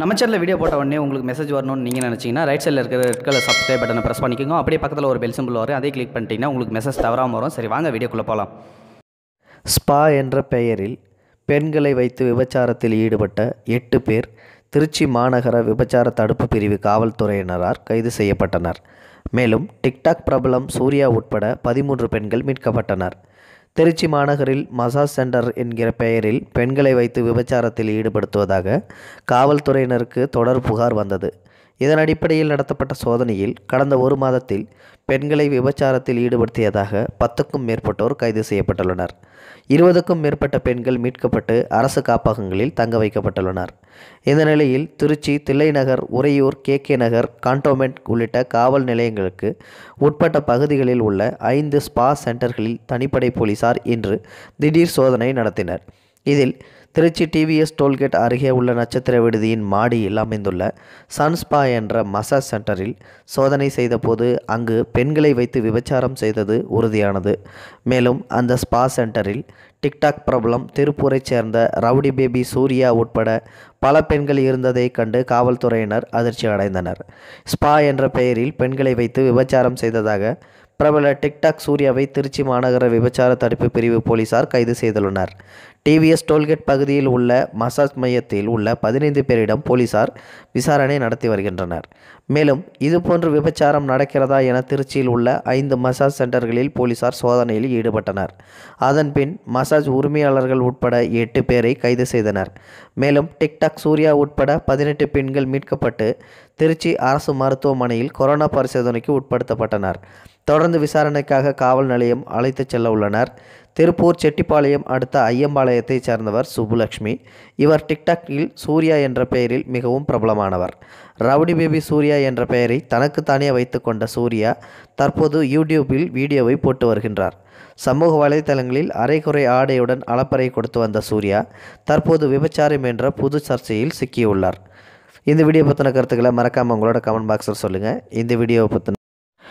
நம்ம சேனலில் வீடியோ போட்ட உடனே உங்களுக்கு மெசேஜ் வரணும்னு நீங்கள் நினச்சிங்கன்னா ரைட் சைடில் இருக்கிற ரெட் கலர் சப்ஸ்கிரைப் பட்டனை ப்ரெஸ் பண்ணிக்கோங்க. அப்படியே பக்கத்தில் ஒரு பெல் சிம்பிள் வரும். அதே கிளிக் பண்ணிட்டீங்கன்னா உங்களுக்கு மெசேஜ் தவறாமல் வரும். சரி வாங்க வீடியோக்குள்ளே போகலாம் ஸ்பா என்ற பெயரில் பெண்களை வைத்து விபச்சாரத்தில் ஈடுபட்ட எட்டு பேர் திருச்சி மாநகர விபச்சார தடுப்பு பிரிவு காவல்துறையினரால் கைது செய்யப்பட்டனர். மேலும் டிக்டாக் பிரபலம் சூர்யா உட்பட பதிமூன்று பெண்கள் மீட்கப்பட்டனர். திருச்சி மாநகரில் மசாஜ் சென்டர் என்கிற பெயரில் பெண்களை வைத்து விபச்சாரத்தில் ஈடுபடுத்துவதாக காவல்துறையினருக்கு தொடர் புகார் வந்தது. இதன் அடிப்படையில் நடத்தப்பட்ட சோதனையில் கடந்த ஒரு மாதத்தில் பெண்களை விபச்சாரத்தில் ஈடுபடுத்தியதாக பத்துக்கும் மேற்பட்டோர் கைது செய்யப்பட்டுள்ளனர். இருபதுக்கும் மேற்பட்ட பெண்கள் மீட்கப்பட்டு அரசு காப்பகங்களில் தங்க வைக்கப்பட்டுள்ளனர். இந்த நிலையில் Tiruchi Thillainagar Uraiyur K K Nagar cantonment உள்ளிட்ட காவல் நிலையங்களுக்கு உட்பட்ட பகுதிகளில் உள்ள ஐந்து ஸ்பா சென்டர்களில் தனிப்படை போலீசார் இன்று திடீர் சோதனை நடத்தினர். இதில் திருச்சி டிவிஎஸ் டோல்கேட் அருகே உள்ள நட்சத்திர விடுதியின் மாடியில் அமைந்துள்ள சன்ஸ்பா என்ற மசாஜ் சென்டரில் சோதனை செய்தபோது அங்கு பெண்களை வைத்து விபச்சாரம் செய்தது உறுதியானது. மேலும் அந்த ஸ்பா சென்டரில் டிக்டாக் பிரபலம் திருப்பூரைச் சேர்ந்த ரவுடி பேபி சூர்யா உட்பட பல பெண்கள் இருந்ததை கண்டு காவல்துறையினர் அதிர்ச்சி அடைந்தனர். ஸ்பா என்ற பெயரில் பெண்களை வைத்து விபச்சாரம் செய்ததாக பிரபல டிக்டாக் சூர்யாவை திருச்சி மாநகர விபச்சார தடுப்பு பிரிவு போலீசார் கைது செய்துள்ளனர். டிவிஎஸ் டோல்கேட் பகுதியில் உள்ள மசாஜ் மையத்தில் உள்ள பதினைந்து பேரிடம் போலீசார் விசாரணை நடத்தி வருகின்றனர். மேலும் இதுபோன்று விபச்சாரம் நடக்கிறதா என திருச்சியில் உள்ள ஐந்து மசாஜ் சென்டர்களில் போலீசார் சோதனையில் ஈடுபட்டனர். அதன்பின் மசாஜ் உரிமையாளர்கள் உட்பட எட்டு பேரை கைது செய்தனர். மேலும் டிக்டாக் சூர்யா உட்பட பதினெட்டு பெண்கள் மீட்கப்பட்டு திருச்சி அரசு மருத்துவமனையில் கொரோனா பரிசோதனைக்கு உட்படுத்தப்பட்டனர். தொடர்ந்து விசாரணைக்காக காவல் நிலையம் அழைத்துச் செல்ல உள்ளனர் திருப்பூர் செட்டிப்பாளையம் அடுத்த ஐயம்பாளையத்தைச் சேர்ந்தவர் சுப்புலக்ஷ்மி. இவர் டிக்டாக்கில் சூர்யா என்ற பெயரில் மிகவும் பிரபலமானவர். ரவுடி பேபி சூர்யா என்ற பெயரை தனக்குத்தானே வைத்துக்கொண்ட சூர்யா தற்போது யூடியூப்பில் வீடியோவை போட்டு வருகின்றார். சமூக வலைதளங்களில் அரைகுறை ஆடையுடன் அலப்பறை கொடுத்து வந்த சூர்யா தற்போது விபச்சாரம் என்ற புது சர்ச்சையில் சிக்கியுள்ளார். இந்த வீடியோ பற்றின கருத்துக்களை மறக்காமல் உங்களோட கமெண்ட் பாக்ஸில் சொல்லுங்கள் இந்த வீடியோவை பற்றின